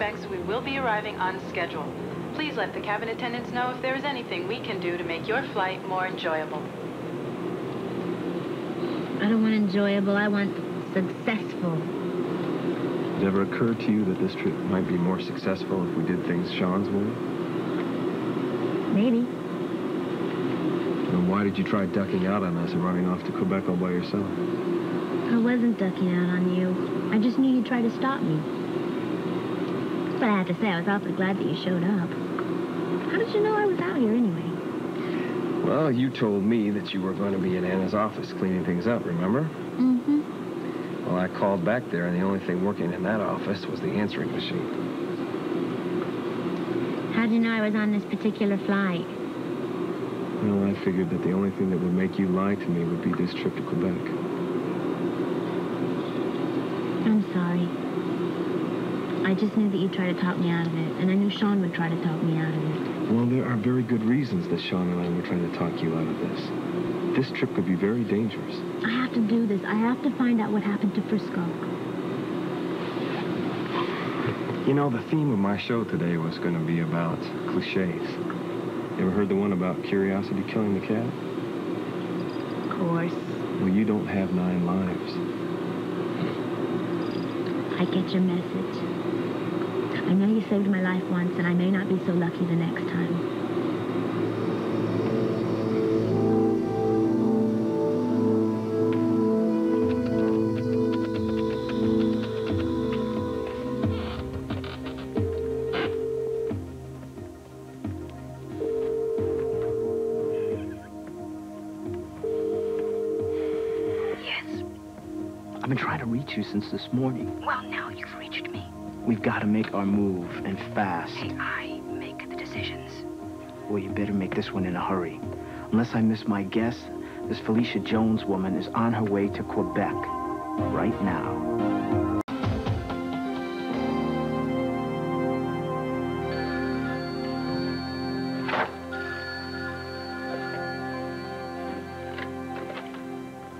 respects, we will be arriving on schedule. Please let the cabin attendants know if there is anything we can do to make your flight more enjoyable. I don't want enjoyable. I want successful. Did it ever occur to you that this trip might be more successful if we did things Sean's way? Maybe. Then why did you try ducking out on us and running off to Quebec all by yourself? I wasn't ducking out on you. I just knew you'd try to stop me. But I have to say, I was awfully glad that you showed up. How did you know I was out here anyway? Well, you told me that you were going to be in Anna's office cleaning things up, remember? Mm-hmm. Well, I called back there, and the only thing working in that office was the answering machine. How'd you know I was on this particular flight? Well, I figured that the only thing that would make you lie to me would be this trip to Quebec. I'm sorry. I just knew that you'd try to talk me out of it, and I knew Sean would try to talk me out of it. Well, there are very good reasons that Sean and I were trying to talk you out of this. This trip could be very dangerous. I have to do this. I have to find out what happened to Frisco. You know, the theme of my show today was going to be about cliches. You ever heard the one about curiosity killing the cat? Of course. Well, you don't have nine lives. I get your message. I know you saved my life once, and I may not be so lucky the next time. Yes. I've been trying to reach you since this morning. Well, now you've reached me. We've got to make our move, and fast. Hey, I make the decisions. Well, you better make this one in a hurry. Unless I miss my guess, this Felicia Jones woman is on her way to Quebec right now.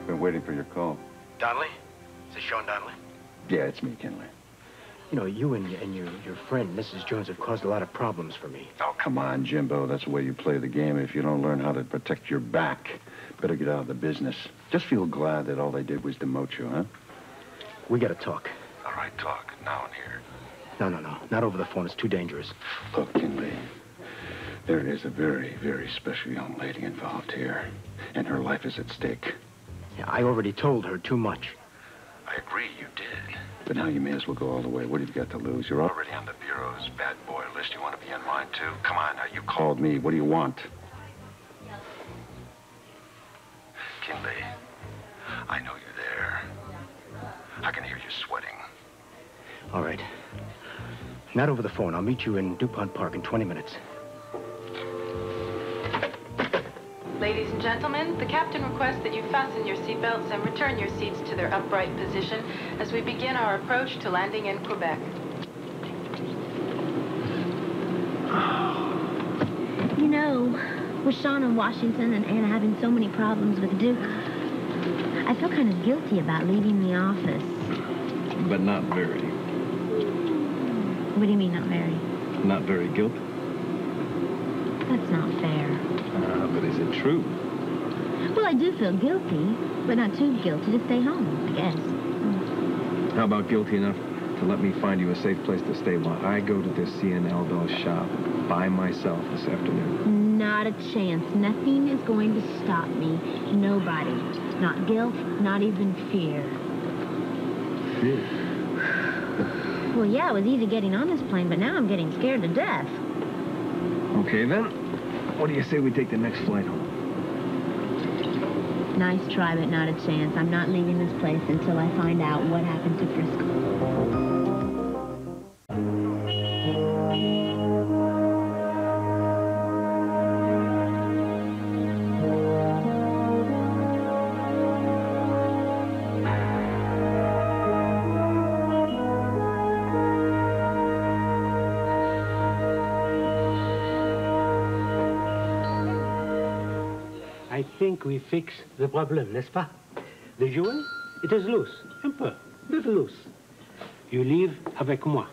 Been waiting for your call. Donnelly? Is it Sean Donnelly? Yeah, it's me, Kinley. You know, you and, and your, your friend, Mrs. Jones, have caused a lot of problems for me. Oh, come on, Jimbo. That's the way you play the game. If you don't learn how to protect your back, better get out of the business. Just feel glad that all they did was demote you, huh? We gotta talk. All right, talk. Now and here. No, no, no. Not over the phone. It's too dangerous. Look, Kinley. There is a very, very special young lady involved here, and her life is at stake. Yeah, I already told her too much. I agree you did. But now you may as well go all the way. What have you got to lose? You're already on the Bureau's bad boy list. You want to be in mine, too? Come on, now. You called me. What do you want? Kinley, I know you're there. I can hear you sweating. All right. Not over the phone. I'll meet you in DuPont Park in 20 minutes. Ladies and gentlemen, the captain requests that you fasten your seatbelts and return your seats to their upright position as we begin our approach to landing in Quebec. You know, with Sean in Washington and Anna having so many problems with Duke, I feel kind of guilty about leaving the office. But not very. What do you mean, not very? Not very guilty. That's not fair. Uh, but is it true? Well, I do feel guilty, but not too guilty to stay home, I guess. How about guilty enough to let me find you a safe place to stay while I go to this CNL Bell shop by myself this afternoon? Not a chance. Nothing is going to stop me. Nobody. Not guilt, not even fear. Fear? Well, yeah, it was easy getting on this plane, but now I'm getting scared to death. Okay, then. What do you say we take the next flight home? Nice try, but not a chance. I'm not leaving this place until I find out what happened to Frisco. I think we fix the problem, n'est-ce pas? The jewel, it is loose, un peu, little loose. You leave avec moi.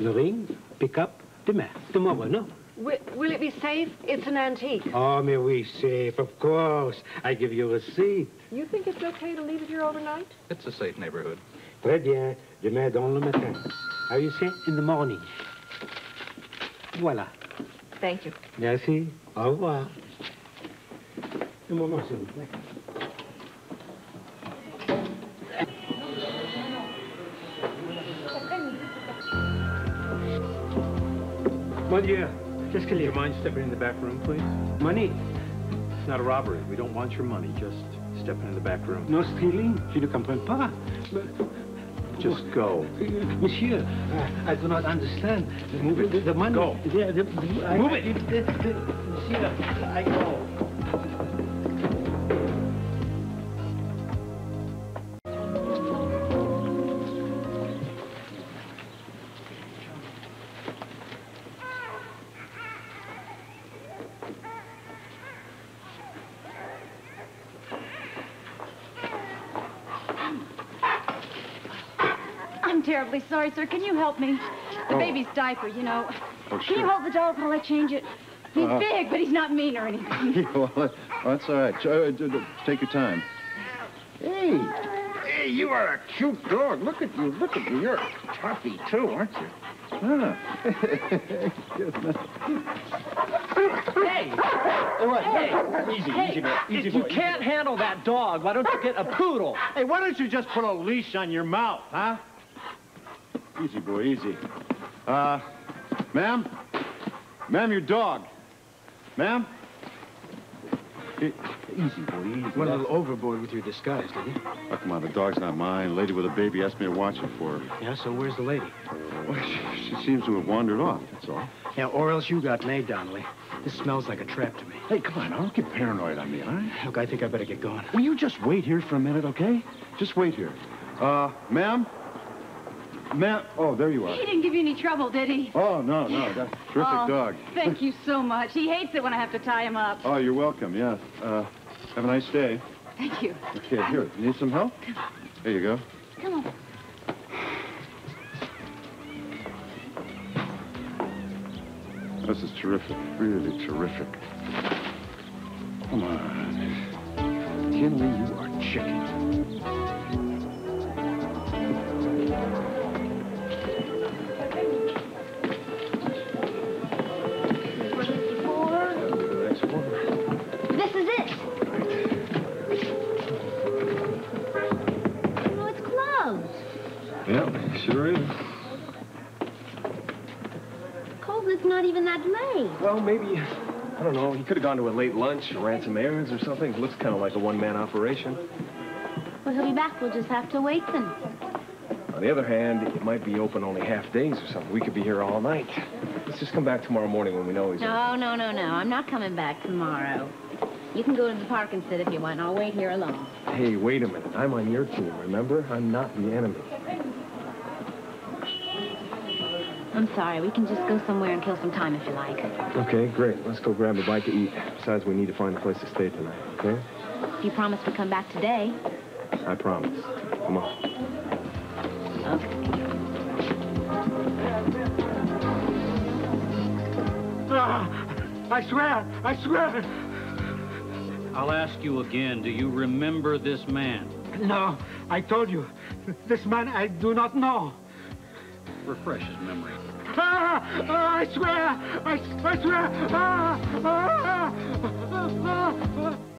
Le ring, pick up demain. Tomorrow, no? Will, will it be safe? It's an antique. Oh, mais oui, safe, of course. I give you a receipt. You think it's okay to leave it here overnight? It's a safe neighborhood. Très bien. Demain dans le matin. How you say? In the morning. Voilà. Thank you. Merci. Au revoir. Un moment, s'il vous plaît. Mon Dieu, qu'est-ce qu'il y a? you mind stepping in the back room, please? Money. It's not a robbery. We don't want your money. Just stepping in the back room. No stealing. Je ne comprends pas. Just oh, go. Monsieur, I, I do not understand. Move it. The, the money. Go. The, the, I, Move it. the- the- monsieur, I go. Terribly sorry, sir. Can you help me? The Oh. baby's diaper, you know. Oh, Can you hold the dog while I change it? He's Uh-huh. big, but he's not mean or anything. well, that- that's all right. Uh, d- d- take your time. Hey, hey, you are a cute dog. Look at you. Look at you. You're a toughie, too, aren't you? Ah. Hey! Hey! Easy, hey, easy, boy. Easy, if you boy. can't handle that dog, why don't you get a poodle? Hey, why don't you just put a leash on your mouth, huh? Easy, boy, easy. Uh, ma'am? Ma'am, your dog. Ma'am? Easy, boy, easy. Went a little overboard with your disguise, didn't you? Oh, come on, the dog's not mine. The Lady with a baby asked me to watch it for her. Yeah, so where's the lady? Well, she, she seems to have wandered off, that's all. Yeah, or else you got made, Donnelly. This smells like a trap to me. Hey, come on, now, don't get paranoid on me, all right? Look, I think I better get going. Will you just wait here for a minute, okay? Just wait here. Uh, ma'am? Ma'am? Oh, there you are. He didn't give you any trouble, did he? Oh, no, no, that's a terrific Oh, dog. Thank you so much. He hates it when I have to tie him up. Oh, you're welcome, yes. Uh, have a nice day. Thank you. Okay, here, you need some help? There you go. Come on. This is terrific, really terrific. Come on. Kinley, you are chicken. Sure is. Coldness not even that late. Well, maybe, I don't know, he could have gone to a late lunch or ran some errands or something. It looks kind of like a one-man operation. Well, he'll be back. We'll just have to wait then. On the other hand, it might be open only half days or something. We could be here all night. Let's just come back tomorrow morning when we know he's. No, no, no, no. I'm not coming back tomorrow. You can go to the park and sit if you want. I'll wait here alone. Hey, wait a minute. I'm on your team, remember? I'm not the enemy. I'm sorry. We can just go somewhere and kill some time if you like. Okay, great. Let's go grab a bite to eat. Besides, we need to find a place to stay tonight, okay? If you promise to come back today. I promise. Come on. Okay. Ah, I swear, I swear. I'll ask you again, do you remember this man? No, I told you. This man I do not know. Refresh his memory. Ah, ah, I swear, I, I swear. Ah, ah, ah, ah, ah.